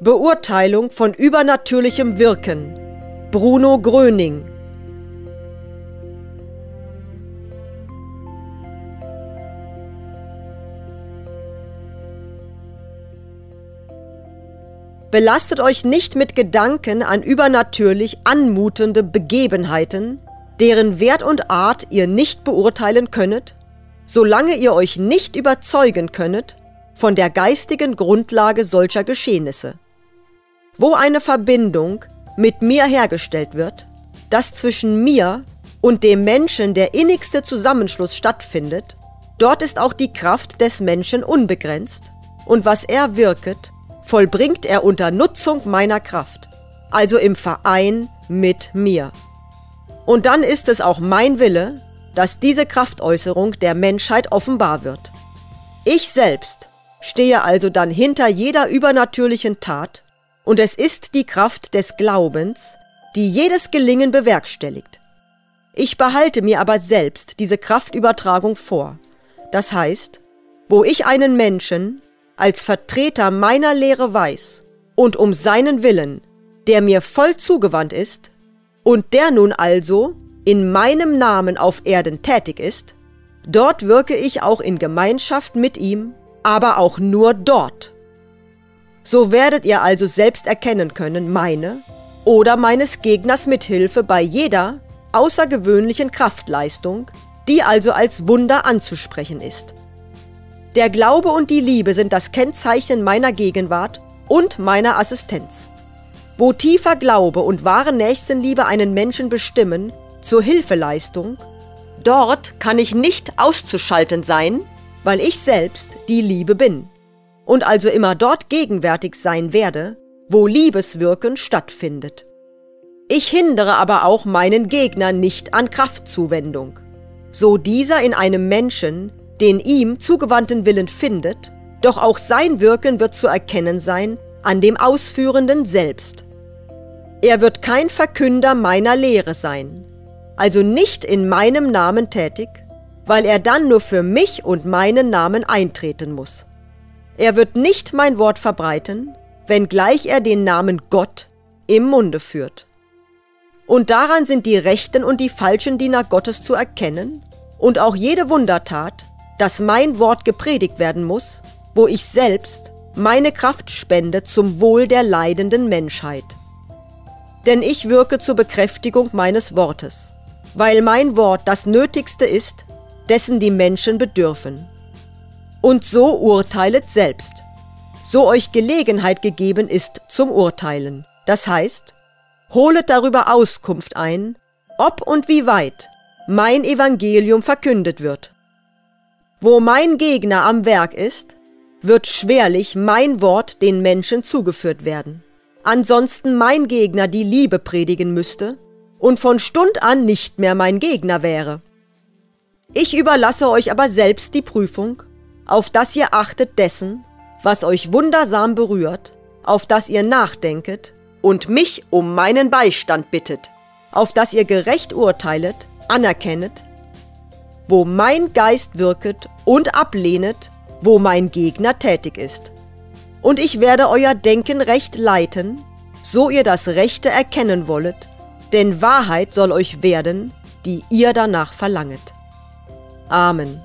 Beurteilung von übernatürlichem Wirken. Bruno Gröning. Belastet euch nicht mit Gedanken an übernatürlich anmutende Begebenheiten, deren Wert und Art ihr nicht beurteilen könnet, solange ihr euch nicht überzeugen könnet von der geistigen Grundlage solcher Geschehnisse. Wo eine Verbindung mit mir hergestellt wird, dass zwischen mir und dem Menschen der innigste Zusammenschluss stattfindet, dort ist auch die Kraft des Menschen unbegrenzt, und was er wirket, vollbringt er unter Nutzung meiner Kraft, also im Verein mit mir. Und dann ist es auch mein Wille, dass diese Kraftäußerung der Menschheit offenbar wird. Ich selbst stehe also dann hinter jeder übernatürlichen Tat, und es ist die Kraft des Glaubens, die jedes Gelingen bewerkstelligt. Ich behalte mir aber selbst diese Kraftübertragung vor. Das heißt, wo ich einen Menschen als Vertreter meiner Lehre weiß und um seinen Willen, der mir voll zugewandt ist, und der nun also in meinem Namen auf Erden tätig ist, dort wirke ich auch in Gemeinschaft mit ihm, aber auch nur dort. So werdet ihr also selbst erkennen können, meine oder meines Gegners Mithilfe bei jeder außergewöhnlichen Kraftleistung, die also als Wunder anzusprechen ist. Der Glaube und die Liebe sind das Kennzeichen meiner Gegenwart und meiner Assistenz. Wo tiefer Glaube und wahre Nächstenliebe einen Menschen bestimmen, zur Hilfeleistung, dort kann ich nicht auszuschalten sein, weil ich selbst die Liebe bin und also immer dort gegenwärtig sein werde, wo Liebeswirken stattfindet. Ich hindere aber auch meinen Gegner nicht an Kraftzuwendung, so dieser in einem Menschen den ihm zugewandten Willen findet, doch auch sein Wirken wird zu erkennen sein an dem Ausführenden selbst. Er wird kein Verkünder meiner Lehre sein, also nicht in meinem Namen tätig, weil er dann nur für mich und meinen Namen eintreten muss. Er wird nicht mein Wort verbreiten, wenngleich er den Namen Gott im Munde führt. Und daran sind die rechten und die falschen Diener Gottes zu erkennen und auch jede Wundertat, dass mein Wort gepredigt werden muss, wo ich selbst meine Kraft spende zum Wohl der leidenden Menschheit. Denn ich wirke zur Bekräftigung meines Wortes weil mein Wort das Nötigste ist, dessen die Menschen bedürfen. Und so urteilet selbst, so euch Gelegenheit gegeben ist zum Urteilen. Das heißt, holet darüber Auskunft ein, ob und wie weit mein Evangelium verkündet wird. Wo mein Gegner am Werk ist, wird schwerlich mein Wort den Menschen zugeführt werden. Ansonsten mein Gegner die Liebe predigen müsste, und von Stund an nicht mehr mein Gegner wäre. Ich überlasse euch aber selbst die Prüfung, auf dass ihr achtet dessen, was euch wundersam berührt, auf dass ihr nachdenket und mich um meinen Beistand bittet, auf dass ihr gerecht urteilet, anerkennet, wo mein Geist wirket und ablehnet, wo mein Gegner tätig ist. Und ich werde euer Denken recht leiten, so ihr das Rechte erkennen wollet denn Wahrheit soll euch werden, die ihr danach verlanget. Amen.